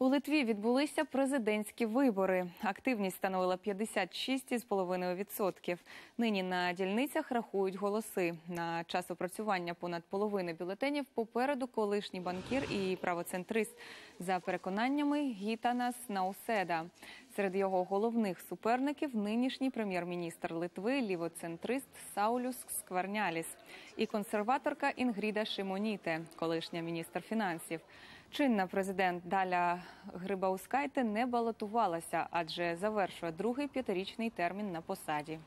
У Литві відбулися президентські вибори. Активність становила 56,5%. Нині на дільницях рахують голоси. На час опрацювання понад половини бюлетенів попереду колишній банкір і правоцентрист. За переконаннями Гітанас Науседа. Серед його головних суперників нинішній прем'єр-міністр Литви, лівоцентрист Саулюс Скварняліс і консерваторка Інгріда Шимоніте, колишня міністр фінансів. Чинна президент Даля Грибаускайте не балотувалася, адже завершує другий п'ятирічний термін на посаді.